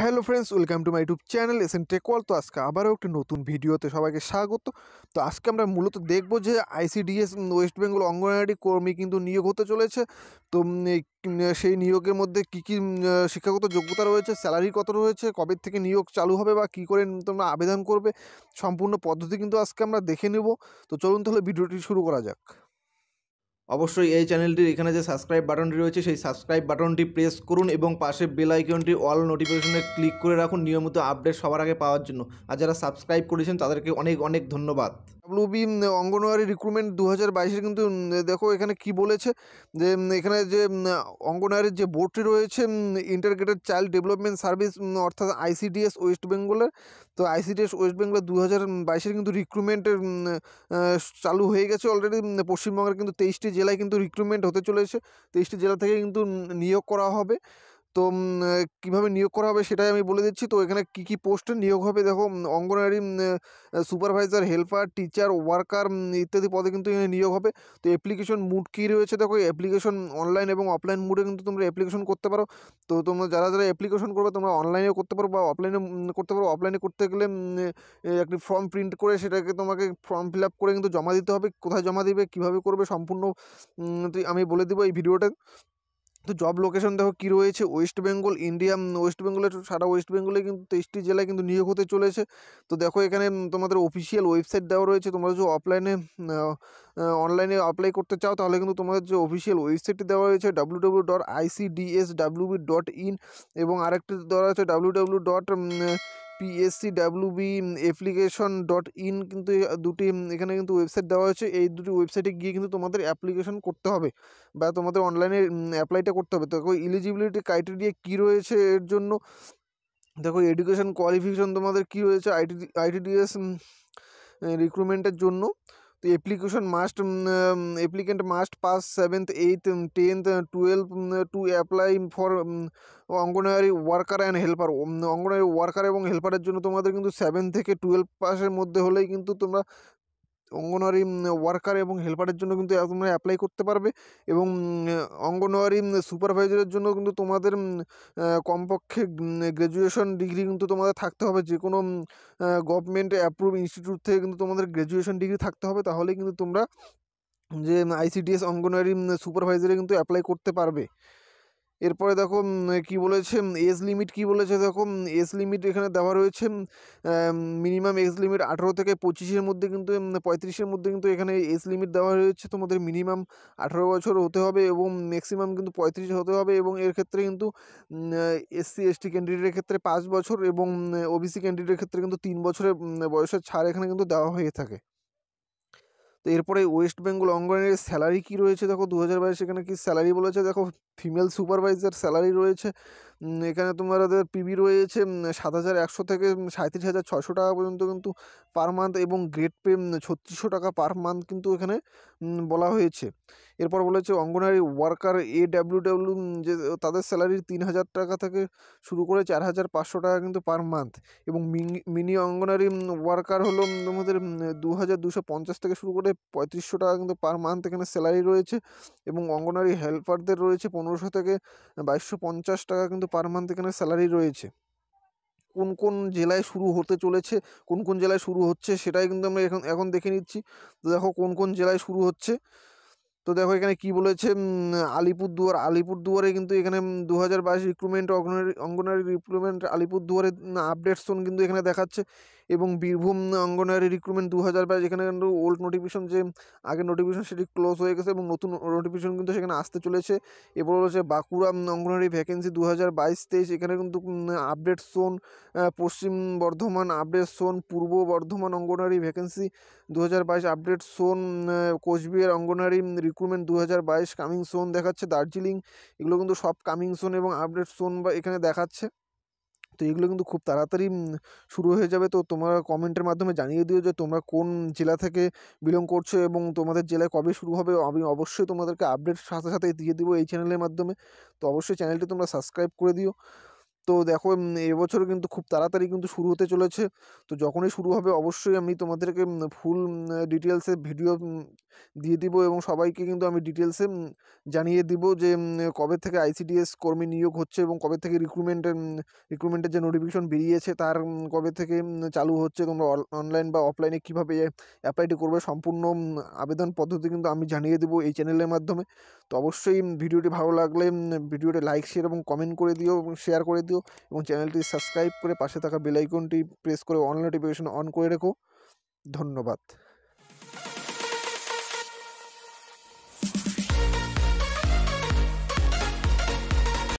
Hello friends, welcome to my YouTube channel S N টেকওয়াল তো আজকে আবারও একটি নতুন ভিডিওতে সবাইকে স্বাগত। তো আজকে আমরা মূলত দেখব যে আইসিডিএস ওয়েস্ট বেঙ্গল অঙ্গনওয়াড়ি কর্মী কিন্তু নিয়োগ হতে চলেছে। তো সেই নিয়োগের মধ্যে কী কী শিক্ষাগত যোগ্যতা রয়েছে, স্যালারি কত রয়েছে, কবে থেকে নিয়োগ চালু হবে বা কী করে তোমরা আবেদন করবে, সম্পূর্ণ পদ্ধতি কিন্তু আজকে আমরা দেখে নেব। তো চলুন তাহলে ভিডিওটি শুরু করা যাক। অবশ্যই এই চ্যানেলটির এখানে যে সাবস্ক্রাইব বাটনটি রয়েছে, সেই সাবস্ক্রাইব বাটনটি প্রেস করুন এবং পাশে বেল আইকনটি অল নোটিফিকেশনে ক্লিক করে রাখুন নিয়মিত আপডেট সবার আগে পাওয়ার জন্য। আর যারা সাবস্ক্রাইব করেছেন, তাদেরকে অনেক অনেক ধন্যবাদ। ডাব্লিউবি অঙ্গনওয়াড়ি রিক্রুটমেন্ট দু হাজার বাইশের কিন্তু দেখো এখানে কি বলেছে? যে এখানে যে অঙ্গনওয়াড়ির যে বোর্ডটি রয়েছে ইন্টারগ্রেটেড চাইল্ড ডেভেলপমেন্ট সার্ভিস অর্থাৎ আইসিডিএস ওয়েস্ট বেঙ্গলের তো আইসিডিএস ওয়েস্ট বেঙ্গলের দু হাজার বাইশের কিন্তু রিক্রুটমেন্টের চালু হয়ে গেছে অলরেডি পশ্চিমবঙ্গের কিন্তু তেইশটি জেলায় কিন্তু রিক্রুটমেন্ট হতে চলেছে। তেইশটি জেলা থেকে কিন্তু নিয়োগ করা হবে। তো কীভাবে নিয়োগ করা হবে সেটাই আমি বলে দিচ্ছি। তো এখানে কী কী পোস্টে নিয়োগ হবে? দেখো anganwadi supervisor, helper, teacher, worker ইত্যাদি পদে কিন্তু এখানে নিয়োগ হবে। তো অ্যাপ্লিকেশন মুড কী রয়েছে? দেখো, অ্যাপ্লিকেশন অনলাইন এবং অফলাইন মুডে কিন্তু তোমরা অ্যাপ্লিকেশন করতে পারো। তো তোমরা যারা যারা অ্যাপ্লিকেশন করবে, তোমরা অনলাইনেও করতে পারো বা অফলাইনে করতে পারো। অফলাইনে করতে গেলে একটি ফর্ম প্রিন্ট করে সেটাকে তোমাকে ফর্ম ফিল আপ করে কিন্তু জমা দিতে হবে। কোথায় জমা দিবে, কীভাবে করবে, সম্পূর্ণ আমি বলে দেবো এই ভিডিওটা। তো জব লোকেশন দেখো কী রয়েছে? ওয়েস্ট বেঙ্গল ইন্ডিয়া ওয়েস্ট বেঙ্গলের সারা ওয়েস্ট বেঙ্গলে কিন্তু তেইশটি জেলায় কিন্তু নিয়োগ হতে চলেছে। তো দেখো এখানে তোমাদের অফিসিয়াল ওয়েবসাইট দেওয়া রয়েছে। তোমরা যদি অফলাইনে অনলাইনে অ্যাপ্লাই করতে চাও, তাহলে কিন্তু তোমাদের যে অফিসিয়াল ওয়েবসাইটটি দেওয়া রয়েছে W W dot ICDS WB dot in এবং আরেকটি দেওয়া রয়েছে W W dot PSC WB application dot in কিন্তু দুটি এখানে কিন্তু ওয়েবসাইট দেওয়া হয়েছে। এই দুটি ওয়েবসাইটে গিয়ে কিন্তু তোমাদের অ্যাপ্লিকেশন করতে হবে বা তোমাদের অনলাইনে অ্যাপ্লাইটা করতে হবে। তো ইলিজিবিলিটি ক্রাইটেরিয়া কী রয়েছে এর জন্য? দেখো এডুকেশন কোয়ালিফিকেশন তোমাদের কী রয়েছে? আইটি আইটিডিএস রিক্রুটমেন্টের জন্য। তো application must applicant must pass seventh eighth tenth twelve to apply for anganwadi worker and helper anganwadi worker এবং হেল্পারের জন্য তোমাদের কিন্তু সেভেন থেকে টুয়েলভ পাসের মধ্যে হলেই কিন্তু তোমরা অঙ্গনওয়াড়ি ওয়ার্কার এবং হেল্পারের জন্য কিন্তু তোমরা অ্যাপ্লাই করতে পারবে এবং অঙ্গনওয়াড়ি সুপারভাইজারের জন্য কিন্তু তোমাদের কমপক্ষে গ্র্যাজুয়েশন ডিগ্রি কিন্তু তোমাদের থাকতে হবে। যে কোনো গভর্নমেন্ট অ্যাপ্রুভ ইনস্টিটিউট থেকে কিন্তু তোমাদের গ্র্যাজুয়েশন ডিগ্রি থাকতে হবে। তাহলে কিন্তু তোমরা যে আইসিডিএস অঙ্গনওয়াড়ি সুপারভাইজারে কিন্তু অ্যাপ্লাই করতে পারবে। এরপরে দেখো কি বলেছে? এজ লিমিট কি বলেছে? দেখো এজ লিমিট এখানে দেওয়া রয়েছে মিনিমাম এজ লিমিট আঠেরো থেকে পঁচিশের মধ্যে কিন্তু পঁয়ত্রিশের মধ্যে কিন্তু এখানে এজ লিমিট দেওয়া রয়েছে। তোমাদের মিনিমাম আঠেরো বছর হতে হবে এবং ম্যাক্সিমাম কিন্তু পঁয়ত্রিশ হতে হবে এবং এর ক্ষেত্রে কিন্তু এসসি এসটি ক্যান্ডিডেটের ক্ষেত্রে পাঁচ বছর এবং ওবিসি ক্যান্ডিডেটের ক্ষেত্রে কিন্তু তিন বছরের বয়সের ছাড় এখানে কিন্তু দেওয়া হয়ে থাকে। তো এরপরে ওয়েস্ট বেঙ্গল অঙ্গনের স্যালারি কী রয়েছে? দেখো দু হাজার বাইশ এখানে কি স্যালারি বলেছে? দেখো ফিমেল সুপারভাইজার স্যালারি রয়েছে। এখানে তোমাদের পিবি রয়েছে সাত হাজার একশো থেকে সাঁত্রিশ হাজার ছশো টাকা পর্যন্ত কিন্তু পার মান্থ এবং গ্রেড পে ছত্রিশশো টাকা পার মান্থ কিন্তু এখানে বলা হয়েছে। এরপর বলেছে Anganwadi worker A W W যে তাদের স্যালারি তিন হাজার টাকা থেকে শুরু করে চার হাজার পাঁচশো টাকা কিন্তু পার মান্থ এবং মিনি মিনি অঙ্গনারী ওয়ার্কার হলো তোমাদের দু হাজার দুশো পঞ্চাশ থেকে শুরু করে পঁয়ত্রিশশো টাকা কিন্তু পার মান্থ এখানে স্যালারি রয়েছে এবং অঙ্গনারী হেল্পারদের রয়েছে পনেরোশো থেকে বাইশশো পঞ্চাশ টাকা কিন্তু পার মান্থ এখানে স্যালারি রয়েছে। কোন কোন জেলায় শুরু হতে চলেছে, কোন কোন জেলায় শুরু হচ্ছে সেটাই কিন্তু আমরা এখন এখন দেখে নিচ্ছি। তো দেখো কোন কোন জেলায় শুরু হচ্ছে। তো দেখো এখানে কি বলেছে আলিপুরদুয়ার, আলিপুরদুয়ারে কিন্তু এখানে দু হাজার বাইশ রিক্রুটমেন্ট অঙ্গনারী অঙ্গনারী রিক্রুটমেন্ট আলিপুরদুয়ারে আপডেটসন কিন্তু এখানে দেখাচ্ছে। এবং বীরভূম অঙ্গনারী রিক্রুটমেন্ট দু হাজার বাইশ এখানে কিন্তু ওল্ড নোটিফিকেশন যে আগের নোটিফিকেশন সেটি ক্লোজ হয়ে গেছে এবং নতুন নোটিফিকেশন কিন্তু সেখানে আসতে চলেছে। এবার হচ্ছে বাঁকুড়া অঙ্গনারী ভ্যাকেন্সি দু হাজার বাইশ তেইশ এখানে কিন্তু update soon Paschim Bardhaman update সোন পূর্ব বর্ধমান অঙ্গনারী ভ্যাকেন্সি দু হাজার বাইশ আপডেট সোন কোচবিহার অঙ্গনারী রিক্রুটমেন্ট দু হাজার বাইশ কামিং সোন দেখাচ্ছে, দার্জিলিং, এগুলো কিন্তু সব কামিং সোন এবং আপডেট সোন বা এখানে দেখাচ্ছে। তো এগুলো কিন্তু খুব তাড়াতাড়ি শুরু হয়ে যাবে। তো তোমরা কমেন্টের মাধ্যমে জানিয়ে দিও যে তোমরা কোন জেলা থেকে বিলং করছ এবং তোমাদের জেলায় কবে শুরু হবে। আমি অবশ্যই তোমাদেরকে আপডেট সাথে সাথে দিয়ে দিব এই চ্যানেলের মাধ্যমে। তো অবশ্যই চ্যানেলটি তোমরা সাবস্ক্রাইব করে দিও। তো দেখো এবছর কিন্তু খুব তাড়াতাড়ি কিন্তু শুরু হতে চলেছে। তো যখনই শুরু হবে, অবশ্যই আমি তোমাদেরকে ফুল ডিটেলসে ভিডিও দিয়ে দিব এবং সবাইকে কিন্তু আমি ডিটেলসে জানিয়ে দিব যে কবে থেকে আইসিডিএস কর্মী নিয়োগ হচ্ছে এবং কবে থেকে রিক্রুটমেন্টের রিক্রুটমেন্টের যে নোটিফিকেশন বেরিয়েছে তার কবে থেকে চালু হচ্ছে তোমরা অনলাইন বা অফলাইনে কীভাবে অ্যাপ্লাইটি করবে সম্পূর্ণ আবেদন পদ্ধতি কিন্তু আমি জানিয়ে দেবো এই চ্যানেলের মাধ্যমে। তো অবশ্যই ভিডিওটি ভালো লাগলে ভিডিওটি লাইক শেয়ার এবং কমেন্ট করে দিও এবং শেয়ার করে দিও এবং চ্যানেলটি সাবস্ক্রাইব করে পাশে থাকা বেল আইকনটি প্রেস করে অন নোটিফিকেশন অন করে রেখো। ধন্যবাদ।